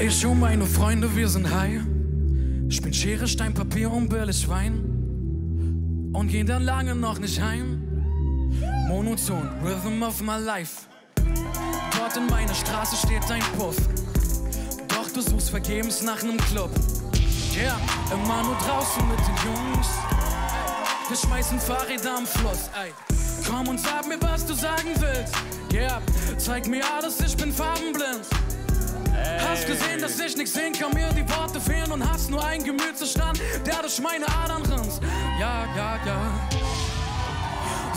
Ich und meine Freunde, wir sind high. Spielen Schere, Stein, Papier und billig Wein. Und gehen dann lange noch nicht heim. Monoton, Rhythm of my life. Dort in meiner Straße steht ein Puff. Doch du suchst vergebens nach nem Club. Yeah, immer nur draußen mit den Jungs. Wir schmeißen Fahrräder am Fluss, ey. Komm und sag mir, was du sagen willst. Yeah, zeig mir alles, ich bin farbenblind. Gesehen, dass ich nichts sehen kann, mir die Worte fehlen und hast nur einen Gemütszustand, der durch meine Adern rinnt.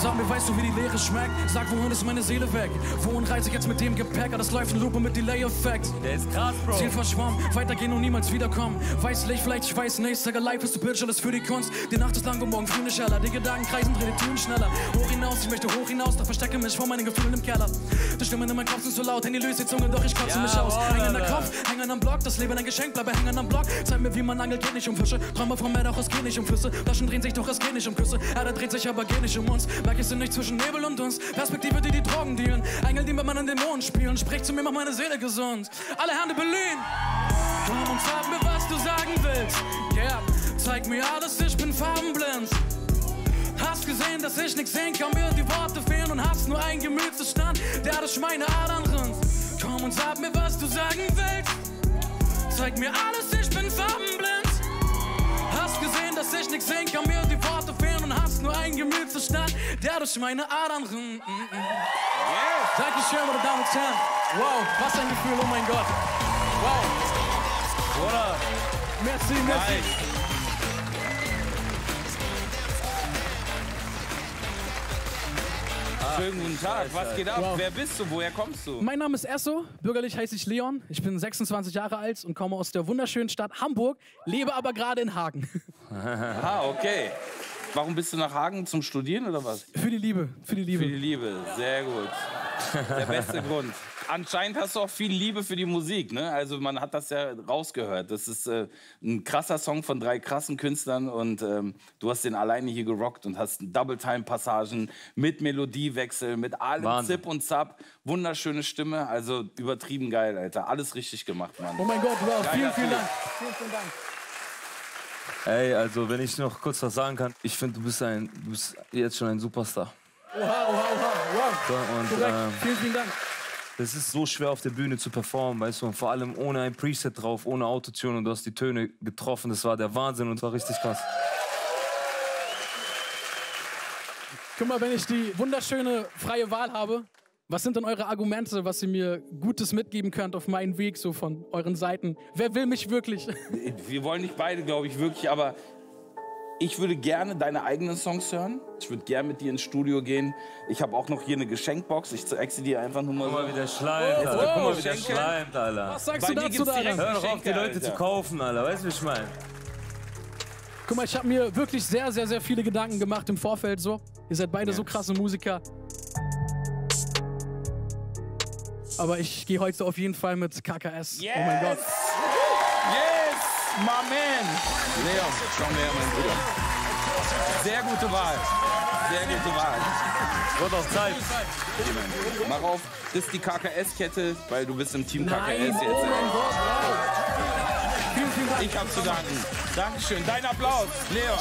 Ja, ja, ja. Sag mir, weißt du, wie die Leere schmeckt? Sag, wohin ist meine Seele weg? Wohin reise ich jetzt mit dem Gepäck? Ah, das läuft in Lupe mit Delay-Effekt. Der ist krass, Bro. Ziel verschwommen, weitergehen und niemals wiederkommen. Weiß Licht, vielleicht ich weiß nicht. Sage, live ist zu bitch, alles für die Kunst. Die Nacht ist lang und morgen früh nicht heller. Die Gedanken kreisen, dreh die Türen schneller. Hoch hinaus, ich möchte hoch hinaus, doch verstecke mich vor meinen Gefühlen im Keller. Die Stimmen in meinem Kopf sind so laut, Handy löst die Zunge, doch ich kotze mich aus. Hängen Alter. Kopf, hängen am Block, das Leben ein Geschenk, bleibe hängen am Block. Zeig mir, wie man angelt, geht nicht um Fische. Träume vom Meer, doch es geht nicht um Flüsse. Flaschen drehen sich, doch es geht nicht um Küsse. Erde dreht sich, aber geht nicht um uns. Merk ich sind nicht zwischen Nebel und uns. Perspektive, die die Drogen dealen. Engel, die mit meinen Dämonen spielen. Sprich zu mir, mach meine Seele gesund. Alle Hände Berlin. Komm und sag mir, was du sagen willst. Yeah, zeig mir alles, ich bin farbenblind. Hast gesehen, dass ich nichts sehen kann, mir die Worte fehlen und hast nur einen Gemütszustand, der durch meine Adern rinnt. Komm und sag mir, was du sagen willst. Zeig mir alles, ich bin farbenblind. Hast gesehen, dass ich nichts sehen kann, mir die und hast nur einen Gemütszustand, der durch meine Adern rinnt. Dankeschön, meine Damen und Herren. Wow, was ein Gefühl, oh mein Gott. Wow. Oder? Merci, merci. Schönen guten Tag, was geht ab? Wow. Wer bist du? Woher kommst du? Mein Name ist Esso, bürgerlich heiße ich Leon. Ich bin 26 Jahre alt und komme aus der wunderschönen Stadt Hamburg, lebe aber gerade in Hagen. Ah, okay. Warum bist du nach Hagen zum Studieren oder was? Für die Liebe, für die Liebe. Für die Liebe, sehr gut. Der beste Grund. Anscheinend hast du auch viel Liebe für die Musik, ne? Also man hat das ja rausgehört. Das ist äh, ein krasser Song von drei krassen Künstlern und ähm, du hast den alleine hier gerockt und hast Double-Time-Passagen mit Melodiewechsel, mit allem Wahnsinn. Zip und Zap. Wunderschöne Stimme, also übertrieben geil, Alter. Alles richtig gemacht, Mann. Oh mein Gott, wow, vielen, vielen. Dank. Vielen, vielen Dank. Ey, also wenn ich noch kurz was sagen kann, ich finde, du bist ein, du bist jetzt schon ein Superstar. Oha, oha, oha, wow. So, und ähm, vielen, vielen Dank. es ist so schwer auf der Bühne zu performen, weißt du, und vor allem ohne ein Preset drauf, ohne Autotune und du hast die Töne getroffen. Das war der Wahnsinn und war richtig krass. Guck mal, wenn ich die wunderschöne freie Wahl habe, was sind denn eure Argumente, was ihr mir Gutes mitgeben könnt auf meinen Weg, so von euren Seiten? Wer will mich wirklich? Wir wollen nicht beide, glaube ich, wirklich, aber ich würde gerne deine eigenen Songs hören. Ich würde gerne mit dir ins Studio gehen. Ich habe auch noch hier eine Geschenkbox. Ich zeig sie dir einfach nur mal. Guck mal, wie der schleimt, Alter. Guck mal, wie der schleimt, Alter. Was sagst Bei du mir dazu, Alter? Hör doch auf, die Leute zu Alter. kaufen, Alter. Weißt du, wie ich meine? Guck mal, ich habe mir wirklich sehr, sehr, sehr viele Gedanken gemacht im Vorfeld so. Ihr seid beide so krasse Musiker. Aber ich gehe heute auf jeden Fall mit KKS. Yes! Oh mein Gott. Yes, my man! Leon, komm her, mein Bruder. Sehr gute Wahl. Sehr gute Wahl. Wird auch Zeit. Mach auf, das ist die KKS-Kette, weil du bist im Team KKS Nein, jetzt. oh mein Gott, wow. Vielen, vielen Dank. Ich hab zu danken. Dankeschön. Dein Applaus, Leon.